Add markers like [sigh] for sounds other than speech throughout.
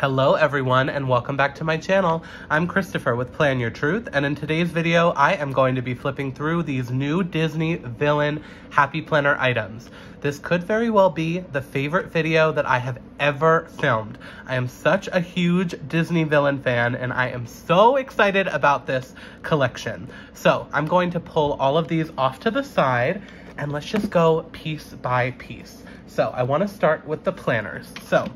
Hello everyone and welcome back to my channel. I'm Christopher with Plan Your Truth and in today's video I am going to be flipping through these new Disney Villain Happy Planner items. This could very well be the favorite video that I have ever filmed. I am such a huge Disney Villain fan and I am so excited about this collection. So I'm going to pull all of these off to the side and let's just go piece by piece. So I want to start with the planners. So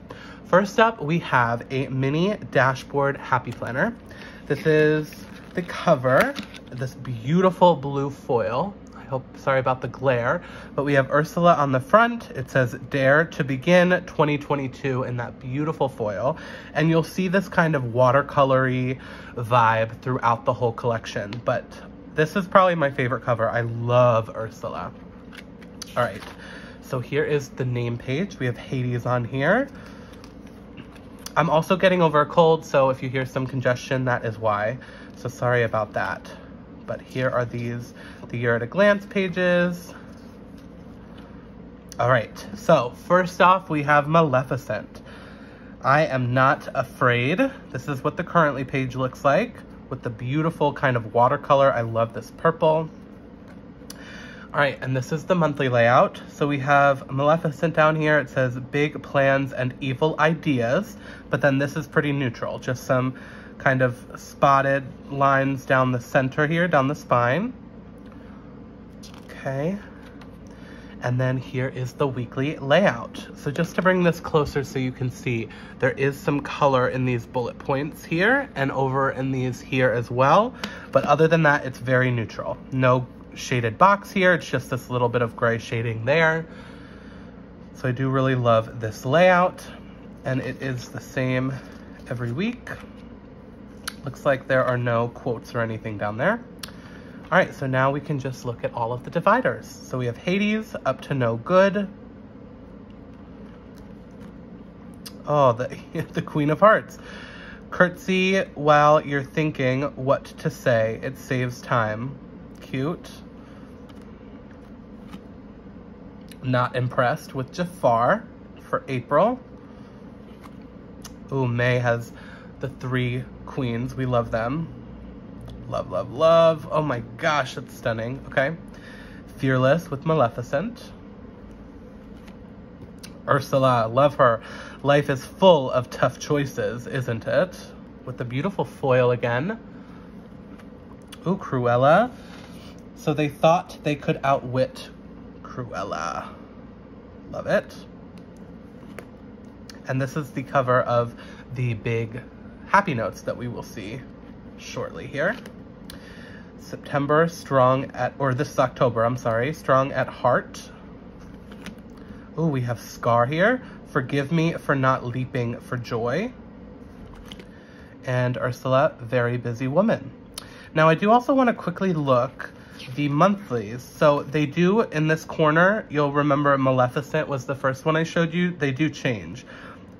First up, we have a mini dashboard happy planner. This is the cover, this beautiful blue foil. I hope, sorry about the glare, but we have Ursula on the front. It says Dare to Begin 2022 in that beautiful foil. And you'll see this kind of watercolory vibe throughout the whole collection. But this is probably my favorite cover. I love Ursula. All right, so here is the name page. We have Hades on here. I'm also getting over a cold, so if you hear some congestion, that is why. So sorry about that. But here are these, the year at a glance pages. All right, so first off, we have Maleficent. I am not afraid. This is what the currently page looks like with the beautiful kind of watercolor. I love this purple. All right, and this is the monthly layout. So we have Maleficent down here. It says big plans and evil ideas, but then this is pretty neutral. Just some kind of spotted lines down the center here, down the spine. Okay. And then here is the weekly layout. So just to bring this closer so you can see, there is some color in these bullet points here and over in these here as well. But other than that, it's very neutral. No shaded box here. It's just this little bit of gray shading there. So I do really love this layout and it is the same every week. Looks like there are no quotes or anything down there. All right, so now we can just look at all of the dividers. So we have Hades up to no good. Oh, the, [laughs] the Queen of Hearts. Curtsy while you're thinking what to say. It saves time cute. Not impressed with Jafar for April. Ooh, May has the three queens. We love them. Love, love, love. Oh my gosh, that's stunning. Okay. Fearless with Maleficent. Ursula, love her. Life is full of tough choices, isn't it? With the beautiful foil again. Ooh, Cruella. So they thought they could outwit Cruella. Love it. And this is the cover of the big happy notes that we will see shortly here. September, strong at, or this is October, I'm sorry, strong at heart. Oh, we have Scar here. Forgive me for not leaping for joy. And Ursula, very busy woman. Now I do also want to quickly look the monthlies. So they do, in this corner, you'll remember Maleficent was the first one I showed you. They do change.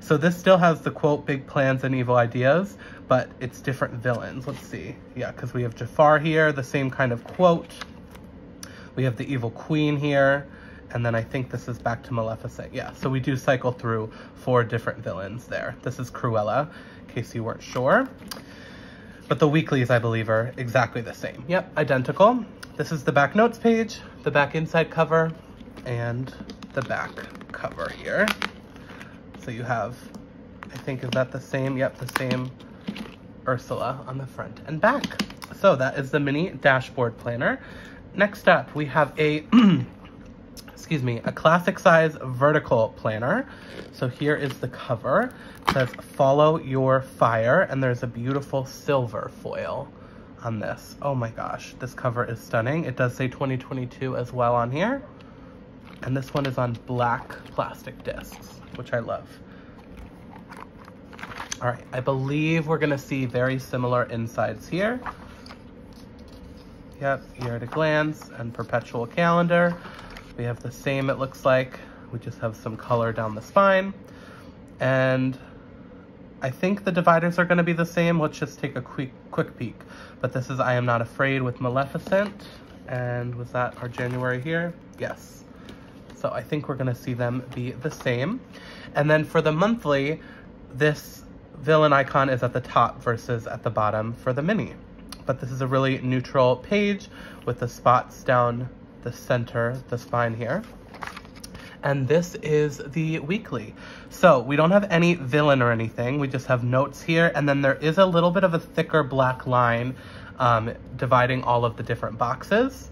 So this still has the quote, big plans and evil ideas, but it's different villains. Let's see. Yeah, because we have Jafar here, the same kind of quote. We have the evil queen here. And then I think this is back to Maleficent. Yeah, so we do cycle through four different villains there. This is Cruella, in case you weren't sure. But the weeklies, I believe, are exactly the same. Yep, identical. This is the back notes page, the back inside cover, and the back cover here. So you have, I think, is that the same? Yep, the same Ursula on the front and back. So that is the mini dashboard planner. Next up, we have a, [clears throat] excuse me, a classic size vertical planner. So here is the cover. It says, follow your fire, and there's a beautiful silver foil on this. Oh my gosh, this cover is stunning. It does say 2022 as well on here. And this one is on black plastic discs, which I love. All right, I believe we're gonna see very similar insides here. Yep, year at a glance and perpetual calendar. We have the same, it looks like. We just have some color down the spine. And I think the dividers are gonna be the same. Let's just take a quick, quick peek. But this is I Am Not Afraid with Maleficent. And was that our January here? Yes. So I think we're gonna see them be the same. And then for the monthly, this villain icon is at the top versus at the bottom for the mini. But this is a really neutral page with the spots down the center, the spine here. And this is the weekly. So we don't have any villain or anything. We just have notes here. And then there is a little bit of a thicker black line um, dividing all of the different boxes.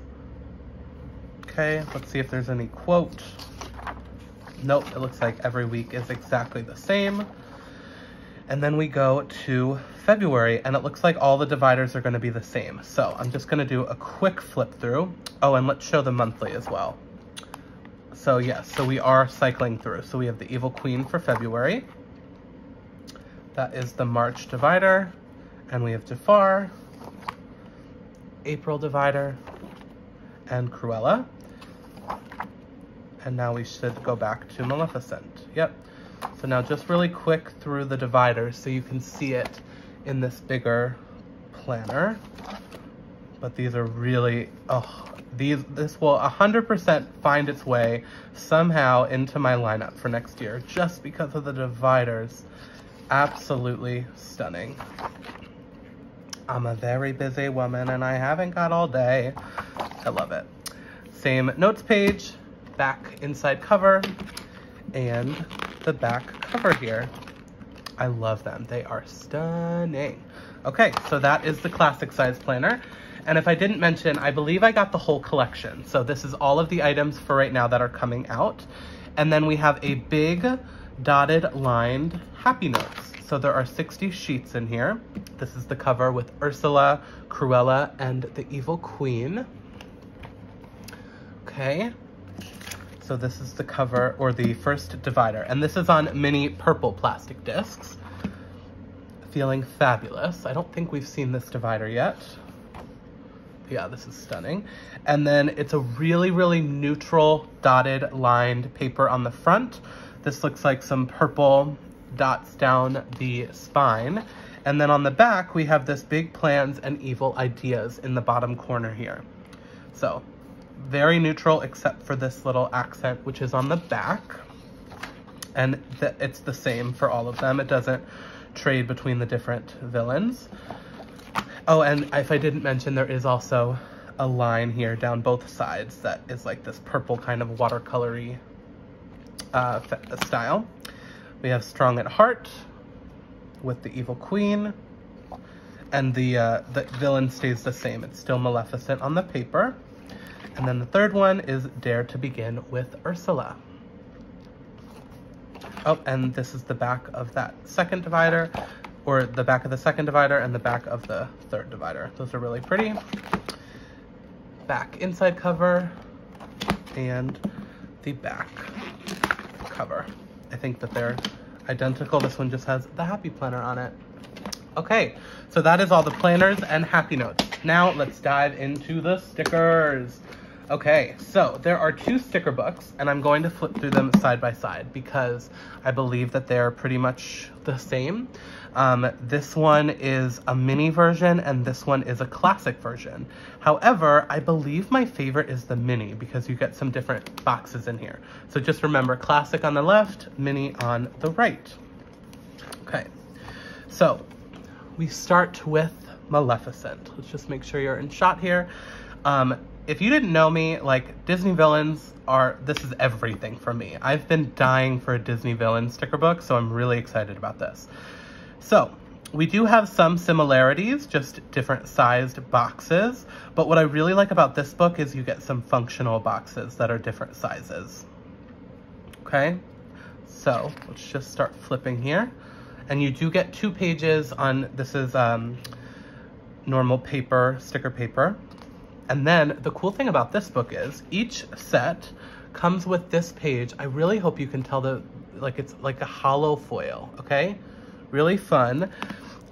Okay, let's see if there's any quote. Nope, it looks like every week is exactly the same. And then we go to February and it looks like all the dividers are gonna be the same. So I'm just gonna do a quick flip through. Oh, and let's show the monthly as well. So yes, so we are cycling through. So we have the Evil Queen for February. That is the March divider. And we have Jafar, April divider, and Cruella. And now we should go back to Maleficent. Yep. So now just really quick through the dividers so you can see it in this bigger planner. But these are really, oh, these this will 100% find its way somehow into my lineup for next year just because of the dividers. Absolutely stunning. I'm a very busy woman and I haven't got all day. I love it. Same notes page, back inside cover, and the back cover here. I love them. They are stunning. Okay, so that is the classic size planner. And if I didn't mention, I believe I got the whole collection. So this is all of the items for right now that are coming out. And then we have a big dotted lined happy notes. So there are 60 sheets in here. This is the cover with Ursula, Cruella, and the Evil Queen. Okay, so this is the cover or the first divider. And this is on mini purple plastic discs. Feeling fabulous. I don't think we've seen this divider yet. Yeah, this is stunning. And then it's a really, really neutral dotted lined paper on the front. This looks like some purple dots down the spine. And then on the back, we have this big plans and evil ideas in the bottom corner here. So very neutral except for this little accent, which is on the back. And th it's the same for all of them. It doesn't trade between the different villains. Oh, and if I didn't mention, there is also a line here down both sides that is like this purple kind of watercolory uh, style. We have Strong at Heart with the Evil Queen. And the, uh, the villain stays the same. It's still Maleficent on the paper. And then the third one is Dare to Begin with Ursula. Oh, and this is the back of that second divider, or the back of the second divider and the back of the third divider. Those are really pretty. Back inside cover and the back cover. I think that they're identical. This one just has the happy planner on it. Okay, so that is all the planners and happy notes. Now let's dive into the stickers. Okay, so there are two sticker books, and I'm going to flip through them side by side because I believe that they're pretty much the same. Um, this one is a mini version, and this one is a classic version. However, I believe my favorite is the mini because you get some different boxes in here. So just remember, classic on the left, mini on the right. Okay, so we start with Maleficent. Let's just make sure you're in shot here. Um, if you didn't know me, like Disney villains are, this is everything for me. I've been dying for a Disney villain sticker book, so I'm really excited about this. So we do have some similarities, just different sized boxes. But what I really like about this book is you get some functional boxes that are different sizes. Okay, so let's just start flipping here. And you do get two pages on, this is um, normal paper, sticker paper. And then the cool thing about this book is each set comes with this page. I really hope you can tell the, like it's like a holo foil, okay? Really fun.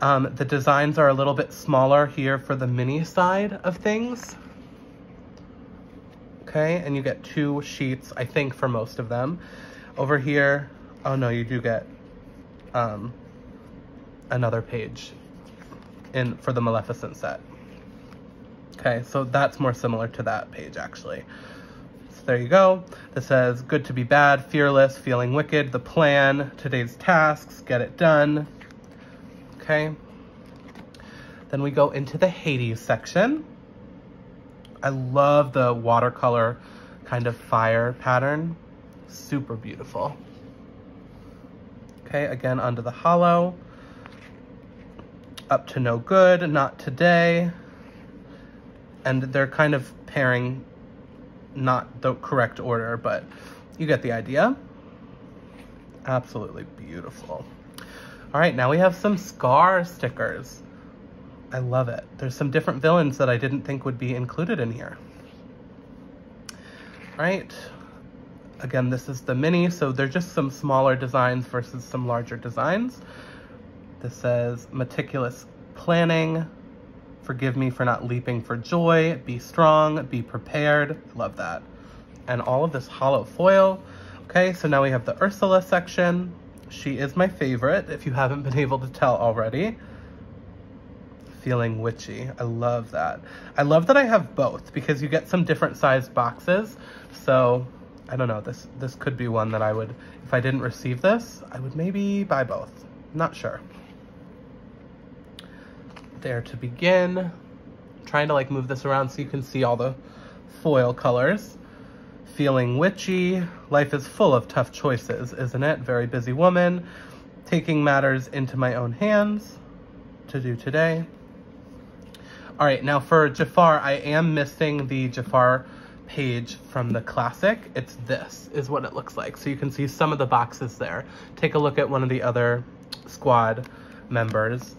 Um, the designs are a little bit smaller here for the mini side of things. Okay, and you get two sheets, I think, for most of them. Over here, oh no, you do get um, another page in for the Maleficent set. Okay, so that's more similar to that page actually. So there you go. This says, good to be bad, fearless, feeling wicked, the plan, today's tasks, get it done. okay? Then we go into the Hades section. I love the watercolor kind of fire pattern. Super beautiful. Okay, again, under the holo. Up to no good, not today. And they're kind of pairing not the correct order, but you get the idea. Absolutely beautiful. All right, now we have some Scar stickers. I love it. There's some different villains that I didn't think would be included in here. All right, again, this is the mini, so they're just some smaller designs versus some larger designs. This says meticulous planning, forgive me for not leaping for joy, be strong, be prepared, love that. And all of this holo foil. Okay, so now we have the Ursula section. She is my favorite, if you haven't been [laughs] able to tell already. Feeling witchy, I love that. I love that I have both because you get some different sized boxes. So I don't know, this, this could be one that I would, if I didn't receive this, I would maybe buy both. Not sure. There to begin. I'm trying to like move this around so you can see all the foil colors. Feeling witchy. Life is full of tough choices, isn't it? Very busy woman. Taking matters into my own hands to do today. All right, now for Jafar, I am missing the Jafar page from the classic. It's this is what it looks like. So you can see some of the boxes there. Take a look at one of the other squad members.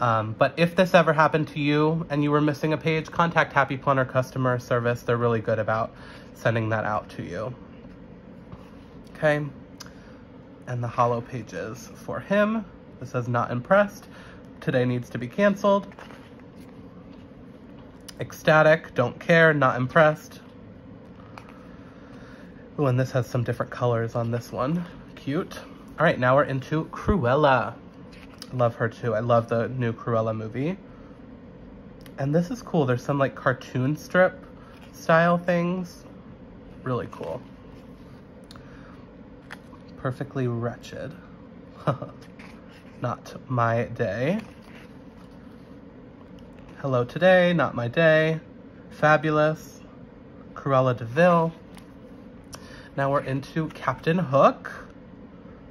Um, but if this ever happened to you and you were missing a page, contact Happy Planner customer service. They're really good about sending that out to you. Okay. And the holo pages for him. This says not impressed. Today needs to be canceled. Ecstatic, don't care, not impressed. Ooh, and this has some different colors on this one. Cute. All right, now we're into Cruella. Love her too. I love the new Cruella movie. And this is cool. There's some like cartoon strip style things. Really cool. Perfectly wretched. [laughs] not my day. Hello today, not my day. Fabulous. Cruella de Vil. Now we're into Captain Hook.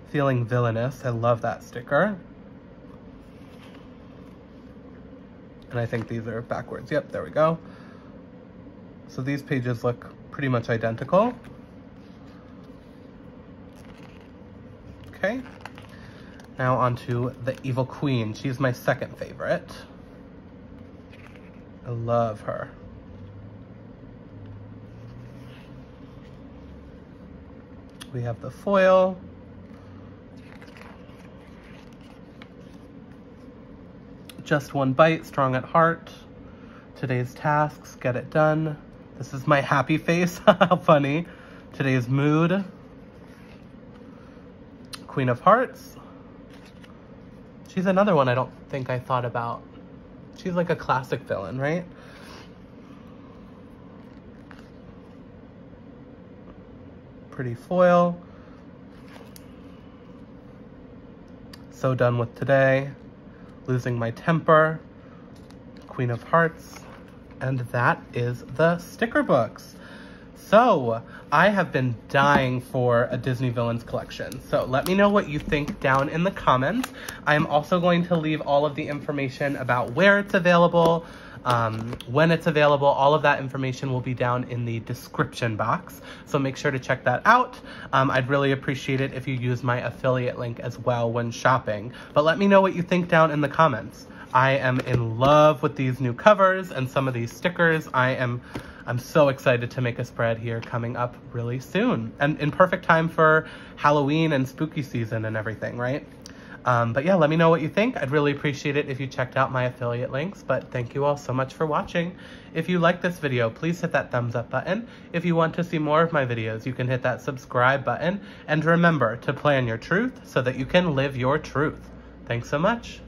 Feeling villainous. I love that sticker. And I think these are backwards. Yep, there we go. So these pages look pretty much identical. Okay. Now onto the Evil Queen. She's my second favorite. I love her. We have the foil. Just one bite, strong at heart. Today's tasks, get it done. This is my happy face, [laughs] how funny. Today's mood. Queen of Hearts. She's another one I don't think I thought about. She's like a classic villain, right? pretty foil. So done with today. Losing my temper. Queen of Hearts. And that is the sticker books. So, I have been dying for a Disney Villains collection. So let me know what you think down in the comments. I am also going to leave all of the information about where it's available, um, when it's available, all of that information will be down in the description box. So make sure to check that out. Um, I'd really appreciate it if you use my affiliate link as well when shopping. But let me know what you think down in the comments. I am in love with these new covers and some of these stickers. I am I'm so excited to make a spread here coming up really soon and in perfect time for Halloween and spooky season and everything, right? Um, but yeah, let me know what you think. I'd really appreciate it if you checked out my affiliate links, but thank you all so much for watching. If you like this video, please hit that thumbs up button. If you want to see more of my videos, you can hit that subscribe button. And remember to plan your truth so that you can live your truth. Thanks so much.